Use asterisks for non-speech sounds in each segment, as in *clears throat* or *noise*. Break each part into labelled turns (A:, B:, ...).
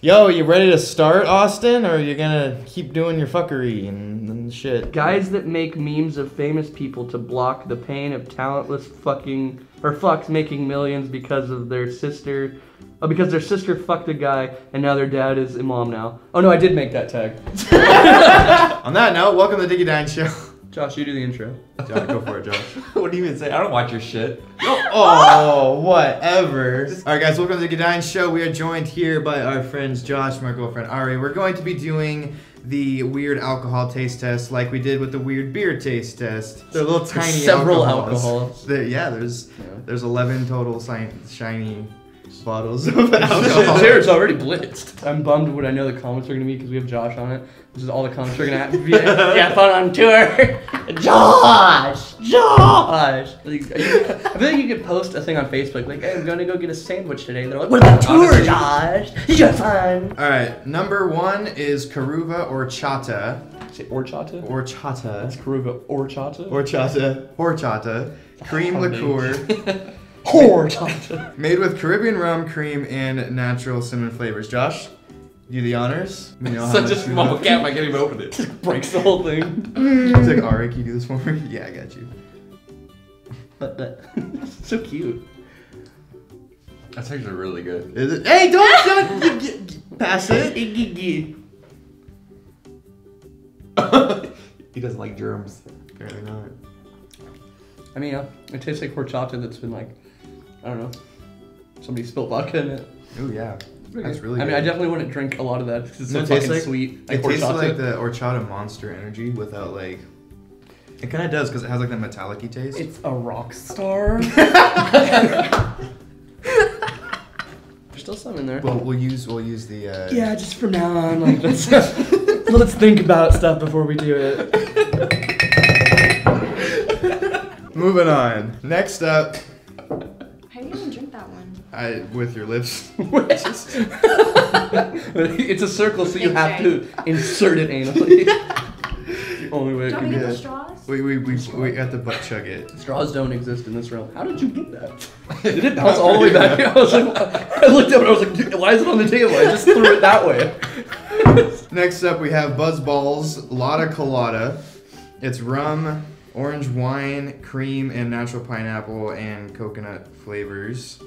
A: Yo, you ready to start, Austin, or are you gonna keep doing your fuckery and, and shit?
B: Guys that make memes of famous people to block the pain of talentless fucking or fucks making millions because of their sister. Oh, because their sister fucked a guy and now their dad is imam now. Oh no, I did make that tag. *laughs*
A: On that note, welcome to the Dickey Dine Show.
B: Josh, you do the intro.
A: Josh, go for it, Josh. *laughs*
C: what do you even say? I don't watch your shit.
A: Oh, whatever. All right, guys, welcome to the Godine Show. We are joined here by our friends Josh and our girlfriend Ari. We're going to be doing the weird alcohol taste test like we did with the weird beer taste test. They're little tiny
B: several
A: alcohols.
B: alcohols.
A: Yeah, there's there's 11 total si- shiny bottles of
B: Shit, *laughs*
A: alcohol.
B: Jared's already blitzed. I'm bummed when I know the comments are gonna be because we have Josh on it. This is all the comments are gonna have. Yeah, yeah, fun on tour. *laughs* Josh, Josh. Like, you- I feel like you could post a thing on Facebook like, "Hey, I'm gonna go get a sandwich today." And they're like, "What about tour,
C: Honestly-
B: Josh? Did you have fun?"
A: All right, number one is Karuva or Chata.
B: Say horchata.
A: Or Chata.
B: That's Karuva horchata.
A: Horchata. Horchata. Cream
B: Hard *laughs* name.
A: liqueur.
B: Horchata.
A: Made with Caribbean rum, cream, and natural cinnamon flavors. Josh, you the honors? You know *laughs*
C: Such a small
A: love-
C: cap, I can't even open it. *laughs*
B: Just Breaks the whole thing. Mm.
A: He's like, Ari, can you do this for me? *laughs* Yeah, I got you.
B: But that, so cute.
C: That's actually really good.
A: Is it? Hey, don't, don't you, you- you- pass it.
C: he doesn't like germs.
A: Apparently not.
B: I mean, yeah, it tastes like horchata that's been like, I don't know, somebody spilled vodka in it.
A: Oh yeah, that's really.
B: I
A: good.
B: mean, I definitely wouldn't drink a lot of that because it's so
A: No, it
B: fucking
A: like-
B: sweet.
A: It
B: Like
A: tastes like the horchata monster energy without like. It kind of does because it has like that metallic taste.
B: It's a rock star. *laughs* There's still some in there.
A: well, we'll use we'll use the. Uh,
B: yeah, just from now on, like let's *laughs* let's think about stuff before we do it. *laughs*
A: Moving on. Next up, I with your lips. *laughs* *laughs*
B: it's a circle, so you have to insert it *laughs* anally. the only way it
D: Do you
B: can
D: want
B: be.
D: to get the straws?
A: We we we we got the butt chug it.
B: Straws don't exist in this realm. How did you get that? Did it bounce all the way back? I was like, I looked up and I was like, why is it on the table? I just threw it that way.
A: Next up, we have Buzz Balls Lotta Colada. It's rum, orange wine, cream, and natural pineapple and coconut flavors.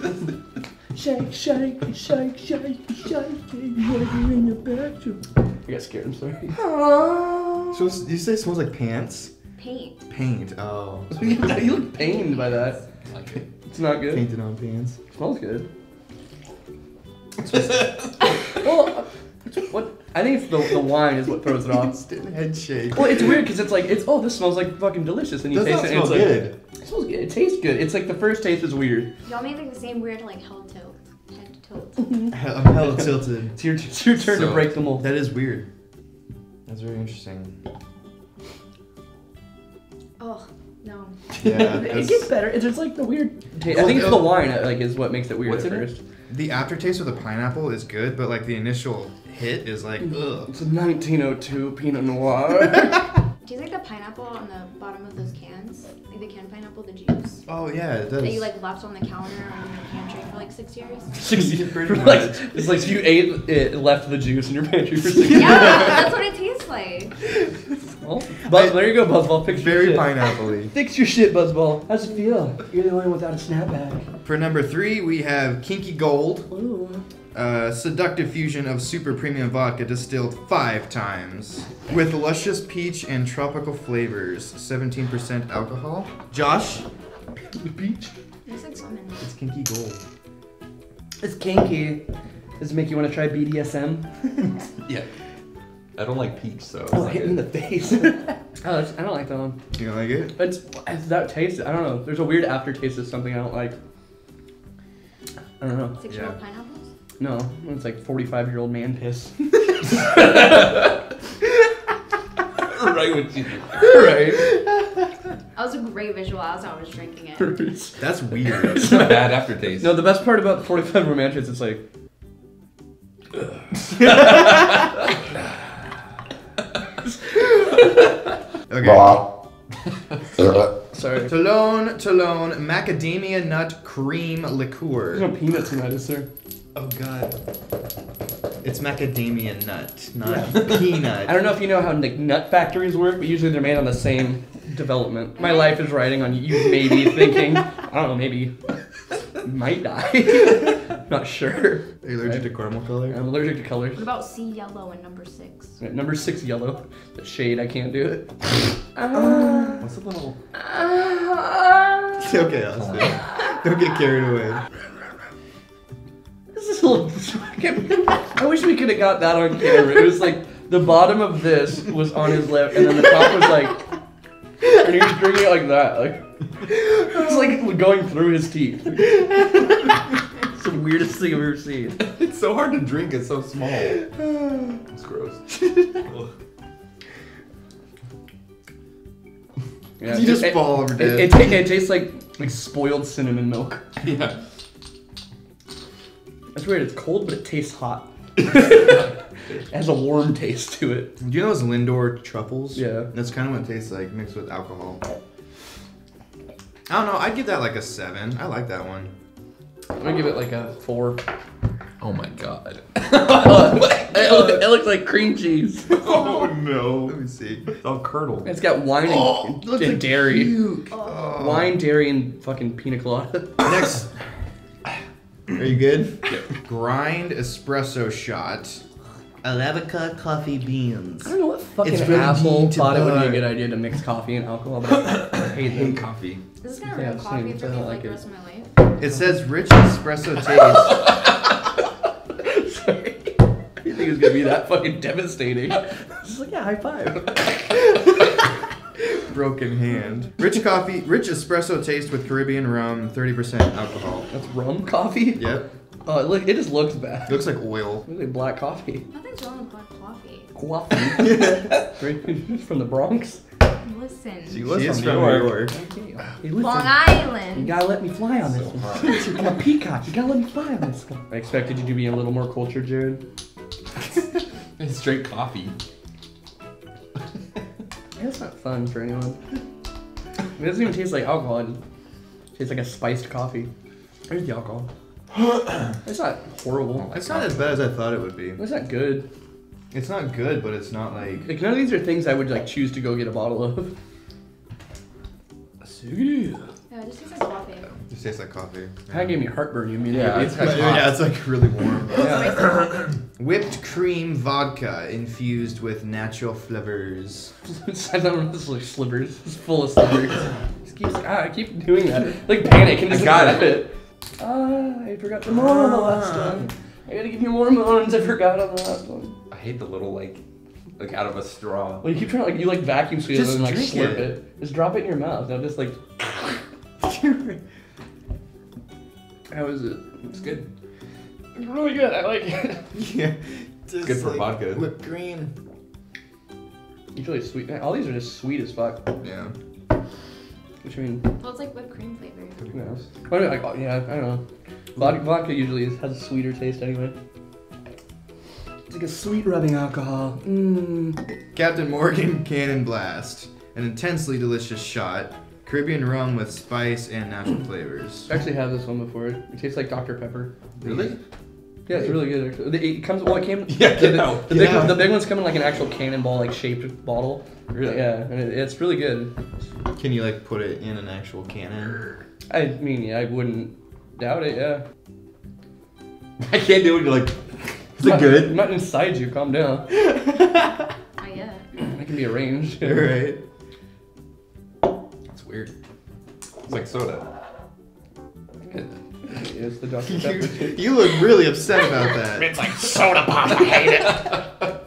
A: *laughs*
B: Shake, shake, shake, shake, shake, You in the bathroom. I got scared. I'm sorry.
A: So you say it smells like pants?
D: Paint.
A: Paint. Oh. *laughs*
B: you look pained by that.
C: Like it.
B: It's not good.
A: Painted on pants.
B: smells good. *laughs* well, uh, what? I think it's the, the wine is what throws it *laughs* off.
A: Instant head shake.
B: Well, it's weird because it's like it's oh this smells like fucking delicious and you
A: Does
B: taste
A: not
B: it and it's
A: smell
B: like it smells good. It tastes good. It's like the first taste is weird.
D: Y'all made like the same weird like head tilt. Head tilt. *laughs*
A: I'm hella tilted.
B: It's your, it's your turn to
C: So-
B: break the mold.
A: That is weird. That's very interesting.
D: oh no.
A: Yeah. *laughs*
B: it
A: that's-
B: gets better. It's just like the weird. Taste. I
A: Well,
B: think it's
A: it-
B: the wine uh, like is what makes it weird
C: What's
B: at
C: in it?
B: first.
A: The aftertaste of the pineapple is good, but like the initial hit is like, mm-hmm. ugh.
B: It's a 1902 Pinot Noir. *laughs*
D: Do you like the pineapple on the bottom of those cans? Like the canned pineapple, the juice?
A: Oh yeah, it does.
D: That you like left on the counter or in your pantry for like six years? *laughs*
B: Six *laughs*
A: Pretty
B: like,
A: much.
B: it's like you ate it, left the juice in your pantry for six years.
D: yeah, that's what it tastes like.
B: Well, Buzz, there you go, Buzzball. Fix your
A: Very
B: shit.
A: pineapple
B: Fix your shit, Buzzball. How's it feel? You're the only one without a snapback.
A: For number three, we have Kinky Gold,
B: Ooh.
A: A seductive fusion of super premium vodka distilled five times. With luscious peach and tropical flavors, 17% alcohol. Josh,
B: The beach.
D: There's like lemon.
A: it's Kinky Gold.
B: It's kinky. Does it make you want to try BDSM? *laughs*
C: Yeah. I don't like peach, so.
B: Oh,
C: not
B: hit me in the face. *laughs* *laughs* oh, I don't like that one.
A: You don't like it?
B: It's, it's that taste. I don't know. There's a weird aftertaste of something I don't like. I don't know.
D: Six
A: Yeah.
D: year old pineapples?
B: No, it's like 45 year old man piss. *laughs*
C: right with you.
B: right.
D: That was a great visual as I was drinking it. *laughs*
A: That's weird. *laughs*
C: It's not a bad aftertaste.
B: no, the best part about the 45 romantics, it's like,
A: Okay.
B: sorry.
A: Talone, Talone, macadamia nut cream liqueur.
B: There's no peanuts in that, is there?
A: Oh god. It's macadamia nut, not *laughs* peanut.
B: I don't know if you know how like nut factories work, but usually they're made on the same development. My life is riding on you maybe *laughs* thinking, I don't know, maybe might die. *laughs* Not sure.
A: Are you allergic to caramel color?
B: I'm allergic to colors.
D: What about C yellow and number six?
B: Right, Number six, yellow. The shade, I can't do it.
C: What's a little?
A: Uh, it's okay, Austin. Don't get carried away.
B: This is a little. I wish we could have got that on camera. It was like the bottom of this was on his lip, and then the top was like, and he was drinking it like that, like it's like going through his teeth. *laughs* it's the weirdest thing I've ever seen.
C: It's so hard to drink. It's so small. It's gross. *laughs*
B: Yeah,
A: You just
B: it,
A: fall over
B: It,
A: dead.
B: it, ta- it tastes like like spoiled cinnamon milk.
C: yeah.
B: That's weird. It's cold, but it tastes hot. *laughs* it has a warm taste to it.
A: Do you know those Lindor truffles?
B: Yeah.
A: That's kind of what it tastes like mixed with alcohol. I don't know. I'd give that like a seven. I like that one.
B: I'm gonna give it like a four.
C: Oh my god. *laughs*
B: Oh it, look- it looks like cream cheese. *laughs*
C: oh no.
A: Let me see.
C: It's all curdled.
B: It's got wine and,
A: Oh,
B: and
A: looks like
B: dairy.
A: puke.
D: Oh.
A: Oh.
B: Wine, dairy, and fucking pina colada.
A: Next. Are you good?
C: Yep.
A: Grind espresso shot. Arabica coffee beans.
B: I don't know what fucking
A: It's really
B: asshole
A: deep to
B: thought it would be a good idea to mix coffee and alcohol, but I hate
C: I hate
B: them.
C: coffee.
D: This is gonna
B: Yeah,
D: ruin
B: same,
D: coffee
B: I
D: for
B: don't
D: me
B: like
D: like the
B: it.
D: rest of my life.
A: It says rich espresso taste. *laughs*
B: Sorry. You think it's gonna be that fucking devastating? *laughs* It's like, yeah, high five. *laughs*
A: Broken mm-hmm. hand. Rich coffee, rich espresso taste with Caribbean rum, 30% alcohol.
B: That's rum coffee?
A: Yep.
B: Oh, it, look, it just looks bad.
A: It looks like oil.
B: Looks like black coffee.
D: Nothing's wrong with black coffee.
B: Coffee. *laughs* from the Bronx.
D: Listen.
C: She was
A: She is
C: from
A: from
C: New
A: New
C: York.
A: York.
B: Hey, listen,
D: Long
B: You
D: Island.
B: gotta let me fly on this
C: So
B: one. *laughs* I'm a peacock. You gotta let me fly on this one. I expected you to be a little more cultured, Jared. *laughs*
C: It's straight coffee.
B: That's not fun for anyone. It doesn't even taste like alcohol. It tastes like a spiced coffee. Where's the alcohol? *coughs* It's not horrible.
A: It's not as bad as I thought it would be.
B: It's not good.
A: It's not good, but it's not like.
B: Like none of these are things I would like choose to go get a bottle of.
D: Yeah, it just tastes like coffee.
A: It just tastes like coffee.
B: That kind of gave me heartburn
C: Yeah,
B: immediately.
C: it's
A: But, yeah, it's like really warm. *laughs*
B: Yeah. *coughs*
A: Whipped cream vodka infused with natural flavors. *laughs*
B: I don't know, this like slivers. It's full of slivers. Just keeps, ah, I keep doing that. Like panic and
C: I
B: just
C: got
B: grab it. Ah, I forgot the moon on the last one. I gotta give you more moons. I forgot on the last one.
C: I hate the little like, like out of a straw.
B: Well, you keep trying to like you like vacuum seal it and like
A: drink
B: slurp
A: it.
B: it. Just drop it in your mouth. Now just like. *laughs* How is it?
C: It's good.
B: It's really good. I like it. *laughs*
A: yeah. Just
C: Good for
A: like
C: vodka.
A: Whipped cream.
B: Usually sweet. All these are just sweet as fuck.
A: Yeah.
B: Which I mean,
D: Well, it's like whipped cream flavor.
B: who knows? I mean, like, oh, yeah, I don't know. Vodka, vodka usually is, has a sweeter taste anyway. It's like a sweet rubbing alcohol. Mmm.
A: Captain Morgan *laughs* Cannon Blast. An intensely delicious shot. Caribbean rum with spice and natural flavors.
B: I actually had this one before. It tastes like Dr. Pepper.
C: Really?
B: Yeah, it's really good. Actually. It comes. Well, it came.
C: Yeah,
B: the,
C: get out.
B: the, big,
A: Yeah.
B: the big ones come in like an actual cannonball, like shaped bottle.
C: Really?
B: Yeah, and it, it's really good.
A: Can you like put it in an actual cannon?
B: I mean, yeah, I wouldn't doubt it. Yeah. *laughs*
C: I can't do it. You're like, *laughs*
A: Is it good?
B: I'm not inside you. Calm down. *laughs*
D: Not yet.
B: It can be arranged.
A: Alright.
C: that's weird. It's like soda.
B: It's the Dr. *laughs*
A: You,
B: Pepper.
A: you look really upset about that. *laughs*
C: It's like soda pop. I hate it. *laughs*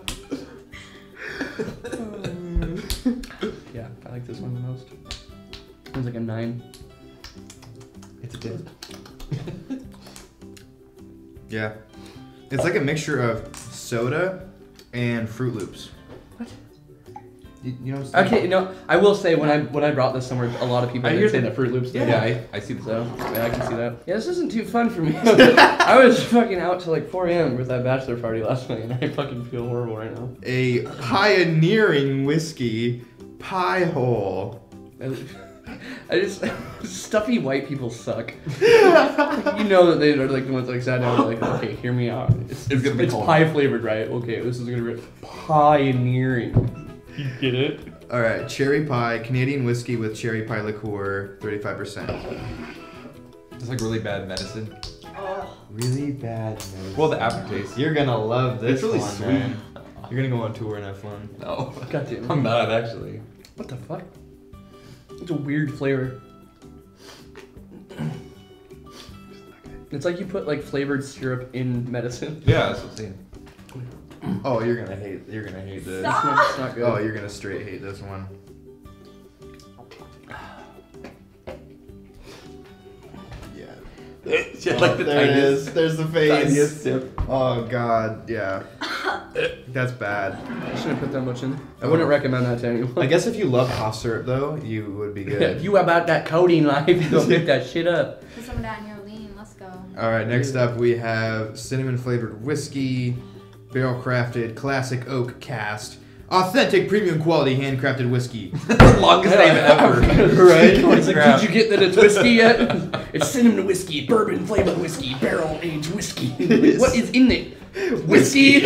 B: Yeah, I like this one the most. It's like a nine.
C: It's a good.
A: Yeah. It's like a mixture of soda and Froot Loops.
B: What?
A: You, you know what I'm saying?
B: Okay, no, I will say when I when I brought this somewhere, a lot of people
C: I
B: did
C: hear
B: say
C: the-
B: that Froot Loops.
C: Yeah,
B: did.
C: I, I see the
B: So yeah, I can see that. Yeah, this isn't too fun for me. *laughs* *laughs* I was fucking out till like 4 a.m. with that bachelor party last night, and I fucking feel horrible right now.
A: A pioneering whiskey pie hole. *laughs*
B: I just stuffy white people suck. You know that they are like the ones like sat down and like, okay, hear me out. It's,
C: It's gonna be
B: it's pie flavored, right? Okay, this is gonna be pioneering. You *laughs* get it?
A: All right, cherry pie, Canadian whiskey with cherry pie liqueur, 35%.
C: It's like really bad medicine.
A: Really bad. medicine.
C: Well, the aftertaste.
A: You're gonna love this
C: It's really
A: one,
C: sweet.
A: man. You're gonna go on tour and have fun.
C: No.
B: God damn.
C: I'm not actually.
B: What the fuck? It's a weird flavor. It's like you put like flavored syrup in medicine.
C: Yeah, that's what I'm saying.
A: Oh, you're gonna hate. You're gonna hate this.
B: It's *laughs* not, it's not good.
A: Oh, you're gonna straight hate this one. Yeah. *laughs*
C: yeah, like oh, the
A: there it
C: tiniest,
A: is. There's the face.
C: tiniest sip.
A: Oh god, yeah. *laughs* That's bad.
B: I shouldn't put that much in. There. I wouldn't recommend that to anyone.
A: I guess if you love cough syrup though, you would be good.
B: if you about that codeine life, you go pick that shit up.
D: Put some of that in your lean. Let's go.
A: All right, next up we have cinnamon flavored whiskey, barrel crafted classic oak cast, authentic premium quality handcrafted whiskey. *laughs*
C: Longest name ever. *laughs*
B: right? *laughs* It's like, did you get that it's whiskey yet? it's cinnamon whiskey, bourbon flavored whiskey, barrel aged whiskey. What is in it? Whiskey.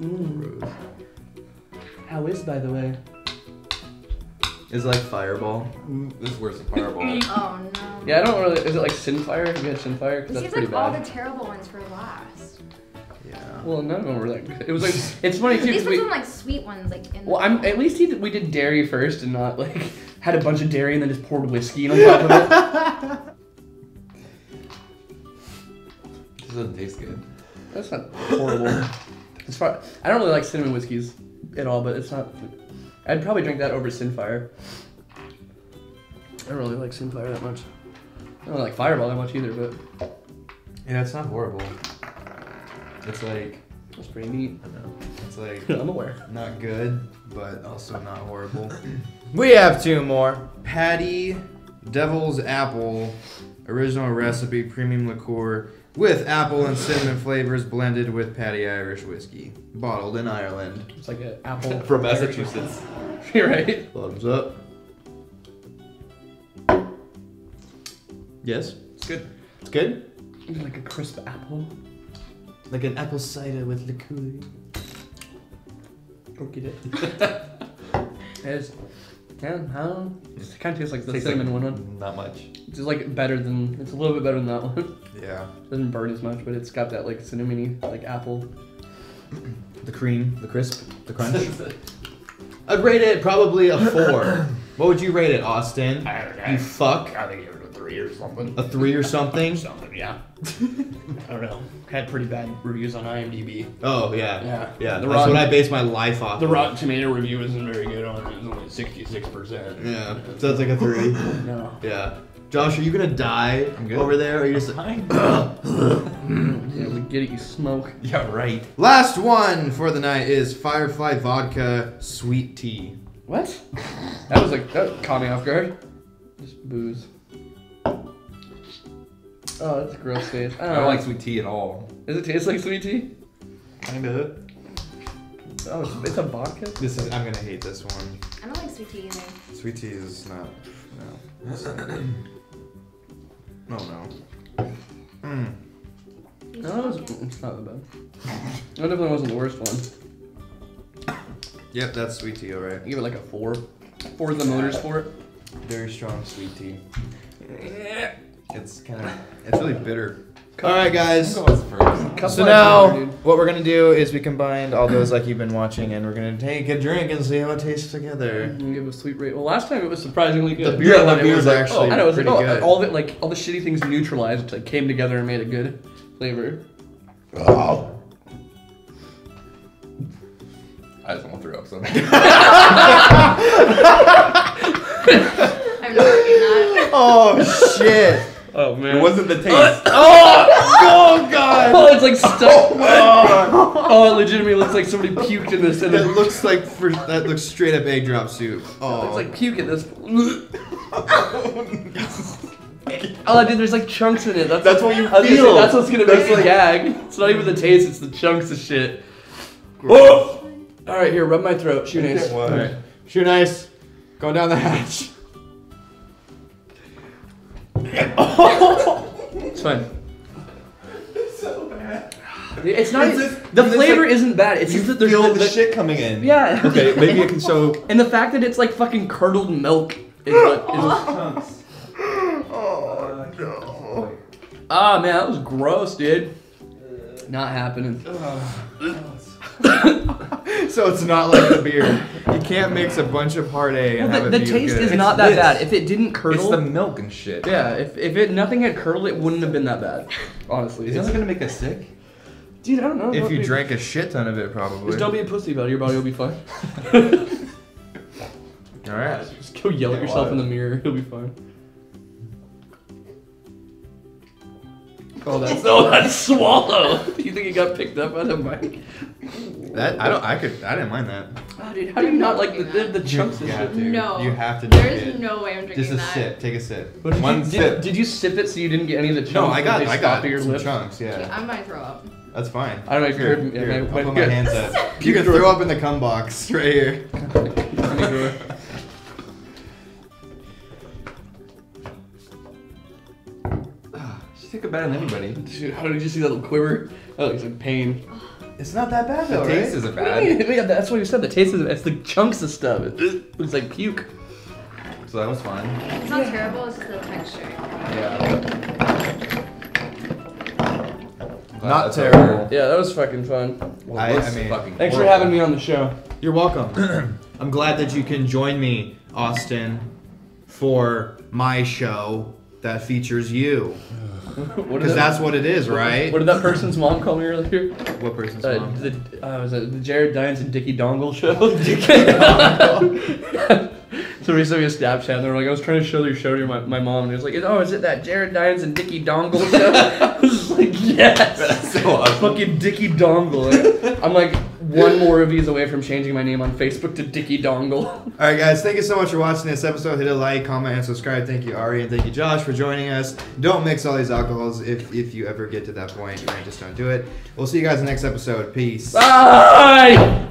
B: Mm. How is, by the way?
A: Is like Fireball.
C: This is worse than Fireball.
D: Oh no.
B: Yeah, I don't really. Is it like Sinfire? Have you had Sinfire?
D: It
B: Because that's
D: seems
B: pretty
D: like all the terrible ones for last.
A: Yeah.
B: Well, none of them were that good. It was like it's funny too.
D: These
B: 'cause
D: ones
B: we,
D: are like sweet ones, like in.
B: well, I'm at least he, we did dairy first and not like *laughs* had a bunch of dairy and then just poured whiskey on top of it. *laughs*
C: This doesn't taste good.
B: That's not horrible. As far I don't really like cinnamon whiskeys at all, but it's not. I'd probably drink that over Sinfire. I don't really like Sinfire that much. I don't like Fireball that much either, but
A: Yeah, it's not horrible. It's like
B: it's pretty neat.
A: I know. It's like *laughs*
B: I'm aware.
A: not good, but also not horrible. *laughs* we have two more. Paddy Devil's Apple original recipe premium liqueur with apple and cinnamon flavors blended with Paddy Irish whiskey, bottled in Ireland.
B: It's like an apple *laughs*
C: From Massachusetts.
B: You're right.
A: Thumbs up. Yes,
C: It's good.
A: it's good.
B: Like a crisp apple.
A: Like an apple cider with liqueur.
B: Go get it. *laughs* It's, yeah, I don't know. It kind of tastes like the
C: Tastes
B: cinnamon
C: like
B: one. one.
C: Not much.
B: It's just like better than. It's a little bit better than that one.
A: Yeah. *laughs*
B: Doesn't burn as much, but it's got that like cinnamony like apple. *clears throat*
A: The cream, the crisp, the crunch. *laughs* I'd rate it probably a four. *clears throat* what would you rate it, Austin? I don't know. You fuck.
B: I think it was a three or something.
A: A three or something? *laughs*
B: Something, yeah. *laughs* I don't know. Had pretty bad reviews on IMDb.
A: Oh yeah.
B: Yeah.
A: Yeah.
B: The
A: that's
B: Rotten-
A: what I base my life off.
B: The
A: of.
B: Rotten Tomato review isn't very good on it. It's only sixty-six percent.
A: Yeah. So it's like a three. *laughs*
B: No.
A: yeah. Josh, are you gonna die
C: I'm good.
A: over there? Or are you just *coughs*
B: Yeah, we get it. You smoke.
C: Yeah, right.
A: Last one for the night is Firefly Vodka Sweet Tea.
B: What? That was like that caught me off guard. Just booze. Oh, that's a gross taste. I
C: I
B: don't,
C: don't like sweet tea at all.
B: Does it taste like sweet tea?
A: Kinda.
B: Oh, it's, it's a vodka.
A: This is. I'm gonna hate this one.
D: I don't like sweet tea either.
A: Sweet tea is not. No. *clears throat* No, no. Mm.
D: You
B: No, it was, it's not that bad. That definitely wasn't the worst one.
A: Yep, that's sweet tea, alright.
B: Give it like a four. Four is the motors for it.
A: Very strong sweet tea. It's kind of. It's really bitter. Alright, guys.
C: Go as first.
B: Couple
A: So now, what we're gonna do is we combined all those like you've been watching, and we're gonna take a drink and see how it tastes together.
B: And give a sweet rate. Well, last time it was surprisingly good.
A: The beer,
B: Yeah,
A: the beer
B: was
A: was
B: like-
A: actually
B: oh, I know, it was
A: pretty oh,
B: like, oh,
A: good.
B: all of it, like all the shitty things neutralized, like came together and made a good flavor.
C: Oh. I just want to throw up something. *laughs*
D: I'm not
A: oh shit!
B: Oh man.
C: it wasn't the uh, taste.
A: Oh, oh god!
B: Oh, it's like stuck. Oh, oh it legitimately looks like somebody puked in this, and
A: That
B: it
A: looks like for, that looks straight up egg drop soup. Oh,
B: looks like puke in this. *laughs* Oh, oh, dude, there's like chunks in it. That's,
C: That's what you
B: I was gonna say,
C: feel.
B: That's what's gonna make
C: That's
B: me gag. It's not even the taste; it's the chunks of shit. Oh! All right, here, rub my throat. Shoot ace.
C: What?
A: Alright. Shoot nice. Going down the hatch. *laughs*
B: It's fine.
C: It's so bad.
B: It's not.
C: It's just-
B: the flavor
C: like-
B: isn't bad. It's
C: You
B: just that there's
C: feel
B: the,
C: the,
B: the-
C: shit coming in.
B: Yeah.
C: Okay, maybe I can show. *laughs*
B: And the fact that it's like fucking curdled milk is what is.
C: chunks.
A: Oh no.
B: Ah man, that was gross, dude. Not happening. *laughs*
A: So it's not like the beer. You can't mix a bunch of hard A and
B: Well,
A: have
B: the
A: it
B: the
A: be
B: taste
A: good.
B: is
C: It's
B: not that
C: this.
B: bad. If it didn't curdle,
C: It's the milk and shit.
B: yeah. If if it nothing had curdled, it wouldn't have been that bad. Honestly,
C: Is that gonna make us sick?
B: dude, I don't know.
A: If
B: Don't
A: you
B: be-
A: drank a shit ton of it, probably.
B: just don't be a pussy about it. Your body will be fine. *laughs*
A: All right.
B: Just go yell at yourself in the mirror. You'll be fine. Oh, that's oh, that's swallow. *laughs* Do you think it got picked up by the mic?
A: That I don't. I could. I didn't mind that.
B: Oh, dude, how do you not like the, the, the chunks
A: You
B: and
A: have
B: shit?
D: No.
A: You have to. drink it.
D: There's
A: it.
D: no way I'm drinking
A: Just a
D: that.
A: sip. Take a sip.
B: But did,
C: One
B: you, did,
C: sip.
B: did you sip it so you didn't get any of the chunks?
A: No, I got.
B: they
A: I got
B: your
A: some
B: lips?
A: chunks.
D: Yeah,
A: Yeah.
D: I might throw up.
A: That's fine.
B: I don't know if you
A: Here,
B: heard me.
A: here,
B: Yeah,
A: I'll put
B: my-
A: my hands up. *laughs* You can throw up in the cum box *laughs* right here. *sighs*
C: She took it better than anybody.
B: Dude, how did you see that little quiver? Oh, he's in pain. *sighs*
A: Oh, It's not that bad though,
C: The
A: though,
C: taste
A: right?
C: isn't
B: What do you
C: bad.
B: mean? Yeah, that's what you said. The taste is it's the chunks of stuff. It's like puke.
C: So that was fun.
D: It's not terrible, it's just the texture.
C: Yeah.
A: Not
C: That's
A: terrible.
C: all.
B: Yeah, that was fucking fun.
C: Well,
A: I-
C: looks
A: I mean-
C: fucking
B: Thanks for having me on the show.
A: You're welcome. *clears throat* I'm glad that you can join me, Austin, for my show that features you. *sighs* Because that's what it is, right?
B: What did that person's mom call me earlier?
A: What person's
B: Uh,
A: mom?
B: the uh, was it the Jared Dines and Dickie Dongle show? *laughs* *laughs* *laughs* so we sent me a Snapchat and they were like, I was trying to show your show to my, my mom and it was like, oh, is it that Jared Dines and Dickie Dongle show? I was just like, yes.
C: That's so awesome.
B: Fucking Dickie Dongle. I'm like one more of these away from changing my name on Facebook to Dickie Dongle. *laughs*
A: All right, guys. Thank you so much for watching this episode. Hit a like, comment, and subscribe. Thank you, Ari, and thank you, Josh, for joining us. Don't mix all these alcohols if if you ever get to that point. Right, just don't do it. We'll see you guys in the next episode. Peace.
B: Bye.